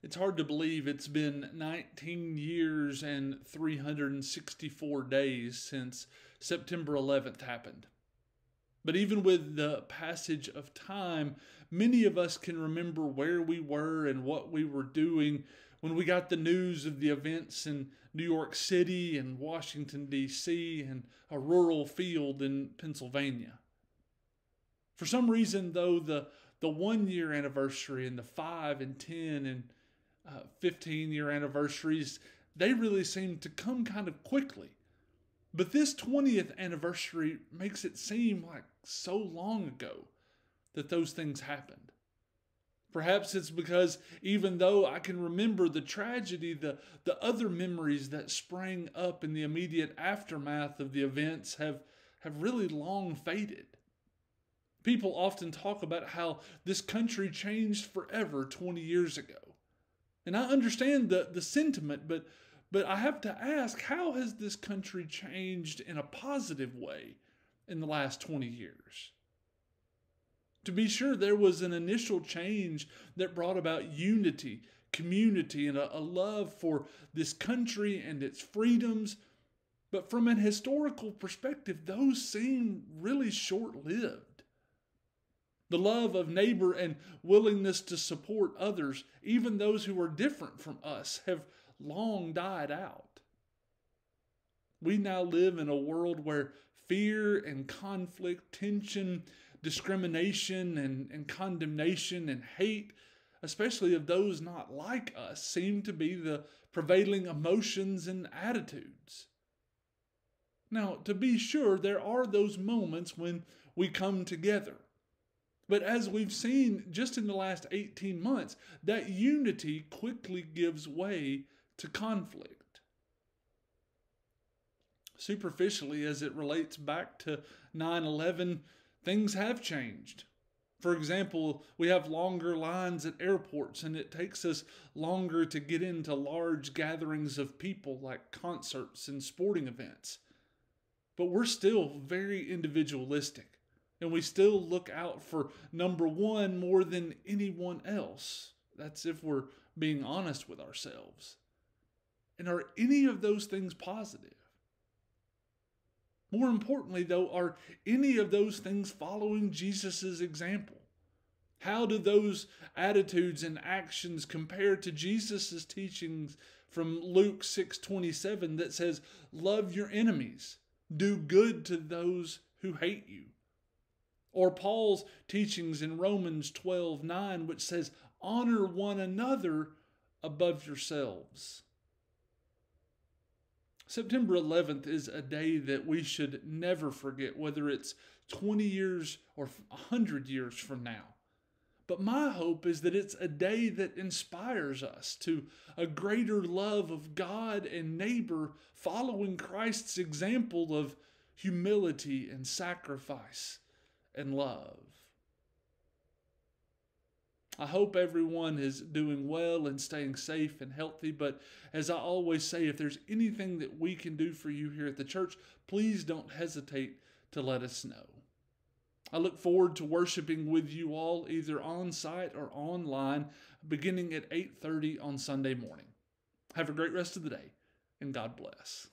It's hard to believe it's been 19 years and 364 days since September 11th happened. But even with the passage of time, many of us can remember where we were and what we were doing when we got the news of the events in New York City and Washington, D.C., and a rural field in Pennsylvania. For some reason, though, the, the one year anniversary and the five and 10 and uh, 15 year anniversaries, they really seem to come kind of quickly. But this 20th anniversary makes it seem like so long ago that those things happened. Perhaps it's because even though I can remember the tragedy, the, the other memories that sprang up in the immediate aftermath of the events have, have really long faded. People often talk about how this country changed forever 20 years ago. And I understand the, the sentiment, but but I have to ask, how has this country changed in a positive way in the last 20 years? To be sure, there was an initial change that brought about unity, community, and a, a love for this country and its freedoms. But from an historical perspective, those seem really short lived. The love of neighbor and willingness to support others, even those who are different from us, have long died out. We now live in a world where fear and conflict, tension, discrimination and, and condemnation and hate, especially of those not like us, seem to be the prevailing emotions and attitudes. Now, to be sure, there are those moments when we come together. But as we've seen just in the last 18 months, that unity quickly gives way to conflict. Superficially, as it relates back to 9 11, things have changed. For example, we have longer lines at airports, and it takes us longer to get into large gatherings of people like concerts and sporting events. But we're still very individualistic, and we still look out for number one more than anyone else. That's if we're being honest with ourselves. And are any of those things positive? More importantly, though, are any of those things following Jesus' example? How do those attitudes and actions compare to Jesus' teachings from Luke 6:27 that says, "Love your enemies, do good to those who hate you"? Or Paul's teachings in Romans 12:9 which says, "Honor one another above yourselves." September 11th is a day that we should never forget, whether it's 20 years or 100 years from now. But my hope is that it's a day that inspires us to a greater love of God and neighbor, following Christ's example of humility and sacrifice and love. I hope everyone is doing well and staying safe and healthy. But as I always say, if there's anything that we can do for you here at the church, please don't hesitate to let us know. I look forward to worshiping with you all either on site or online beginning at 8:30 on Sunday morning. Have a great rest of the day and God bless.